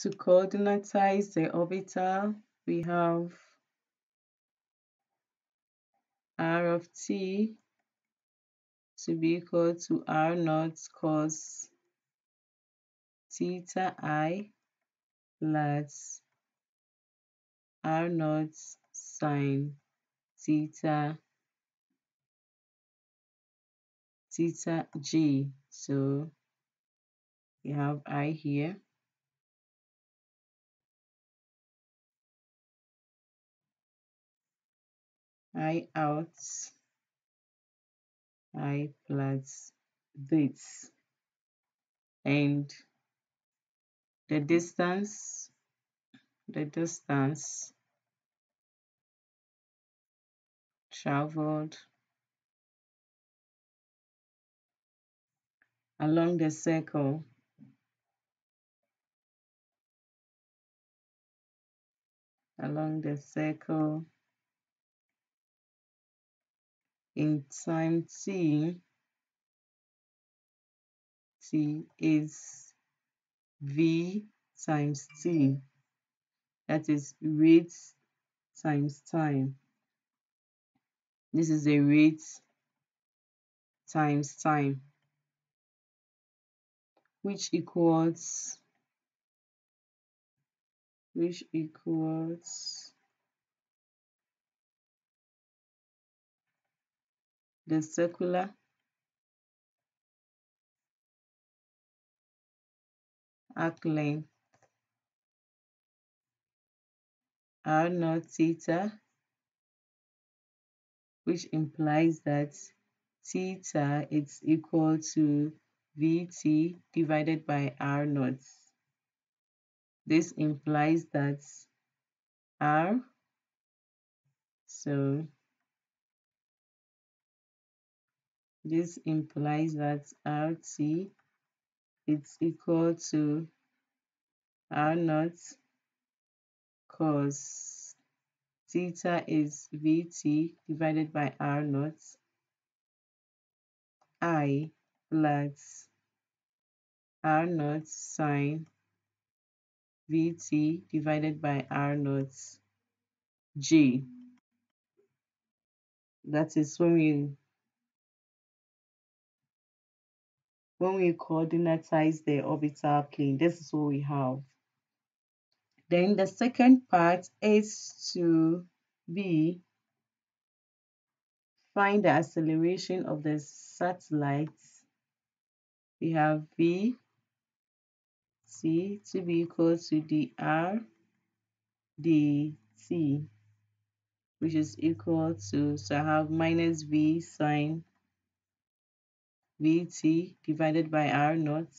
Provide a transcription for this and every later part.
To coordinatize the orbital, we have r of t to be equal to r naught cos theta i plus r naught sine theta theta g. So we have i here. I out i plus this. And the distance the distance traveled along the circle along the circle in time t t is v times t. That is rate times time. This is a rate times time which equals which equals the circular arc length r naught theta which implies that theta is equal to Vt divided by R naught. This implies that R, so this implies that RT is equal to R naught cos theta is Vt divided by R naught I plus R naught sine Vt divided by R naught G. That is when we when we coordinatize the orbital plane. This is what we have. Then the second part is to be find the acceleration of the satellites. We have v c to be equal to dr dt which is equal to so I have minus v sine vt divided by r naught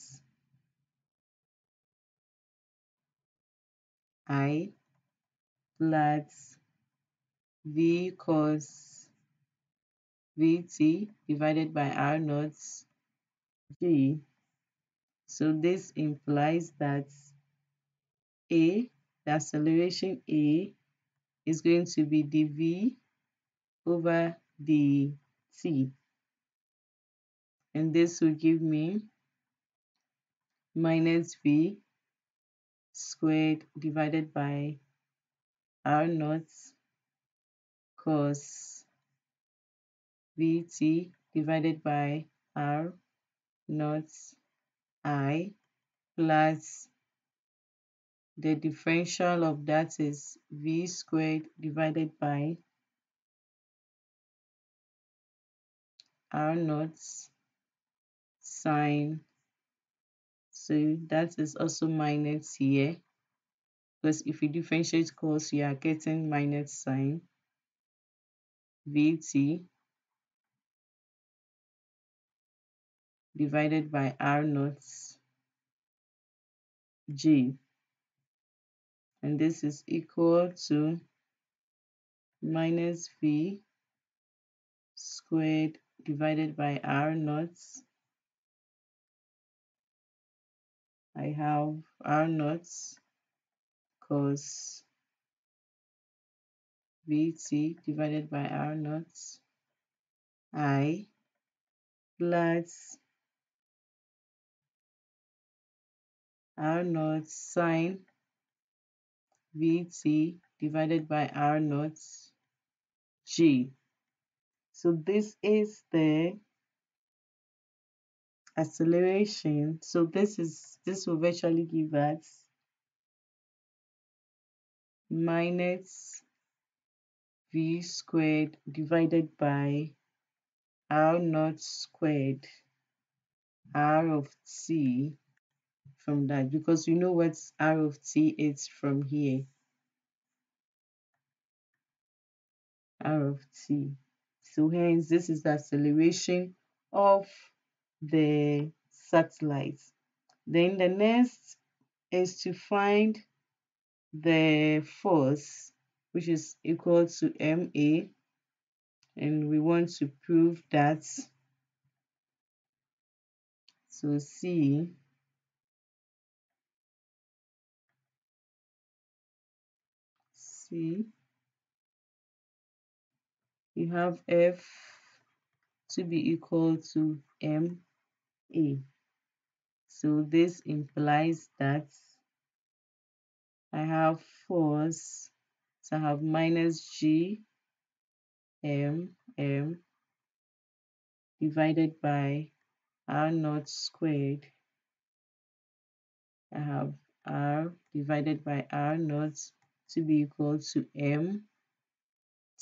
i plus v cos vt divided by r naught g. So this implies that a, the acceleration a is going to be dv over dt. And this will give me minus v squared divided by r naught cos vt divided by r naught i plus the differential of that is v squared divided by r naught sine so that is also minus here because if you differentiate cos you are getting minus sine vt divided by r naught g and this is equal to minus v squared divided by r naught I have r naught cos vt divided by r naught i plus r naught sine vt divided by r naught g. So this is the acceleration. So this is this will virtually give us minus v squared divided by r naught squared r of t from that because we know what r of t is from here r of t so hence this is the acceleration of the satellites. then the next is to find the force which is equal to ma and we want to prove that. So c. C. You have f to be equal to ma so this implies that I have force so I have minus g m m divided by r naught squared. I have r divided by r naught to be equal to m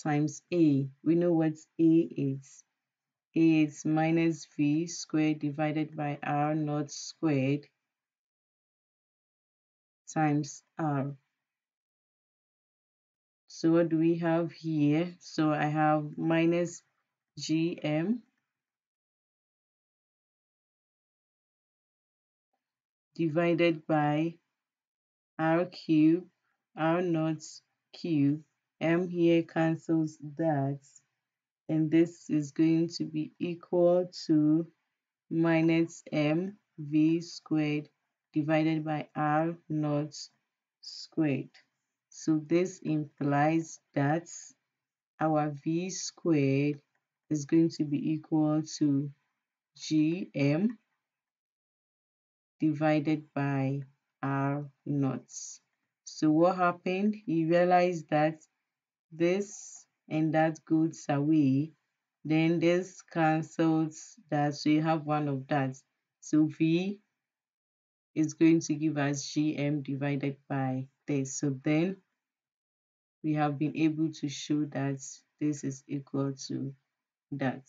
times a. We know what a is. Is minus v squared divided by r naught squared times r. So what do we have here? So I have minus gm divided by r cube, r naught cube, m here cancels that, and this is going to be equal to minus m v squared divided by r naught squared. So this implies that our v squared is going to be equal to gm divided by r naught. So what happened? You realize that this and that goes away. Then this cancels that, so you have one of that. So v is going to give us gm divided by this. So then we have been able to show that this is equal to that.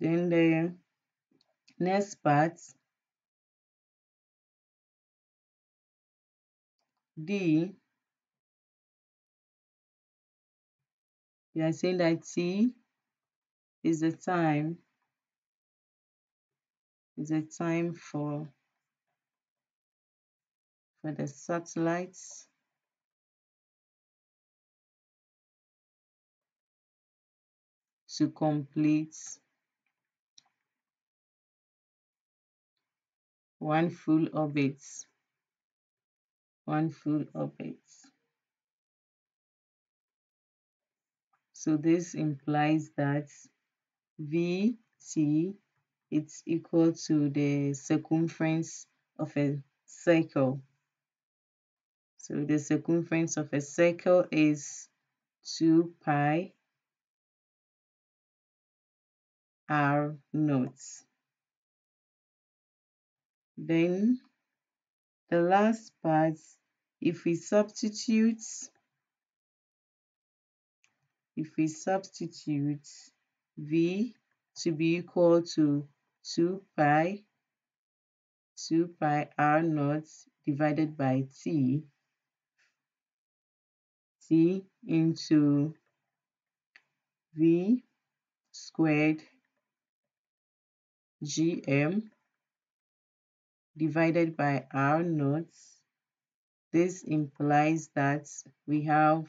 Then the next part, D, we are saying that T? Is the time, is the time for, for the satellites? To complete one full orbit one full orbit so this implies that vt it's equal to the circumference of a circle. So the circumference of a circle is 2 pi r naught. Then the last part, if we substitute, if we substitute v to be equal to 2 pi 2 pi r naught divided by t t into v squared gm divided by r naught. This implies that we have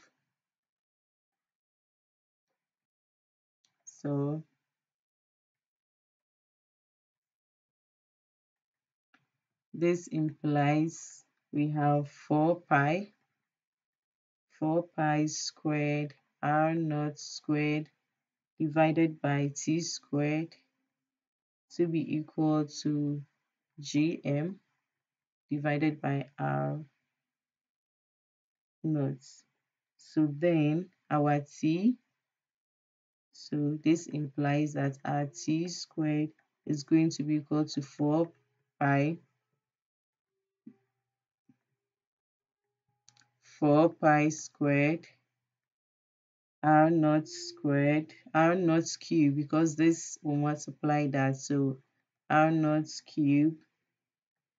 so this implies we have 4 pi 4 pi squared r naught squared divided by t squared to be equal to gm divided by r naught. So then our t, so this implies that our t squared is going to be equal to 4 pi 4 pi squared r naught squared r naught cube because this will multiply that so r naught cube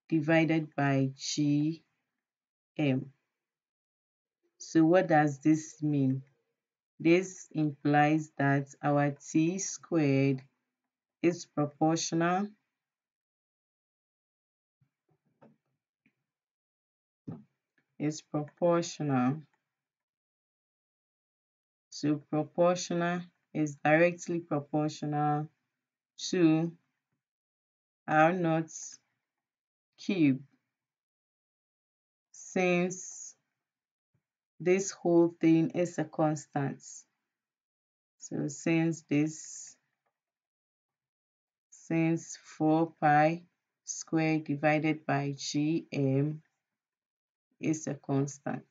divided by g m. So what does this mean? This implies that our t squared is proportional is proportional. So proportional is directly proportional to R naught cube since this whole thing is a constant. So since this, since 4 pi squared divided by gm is a constant.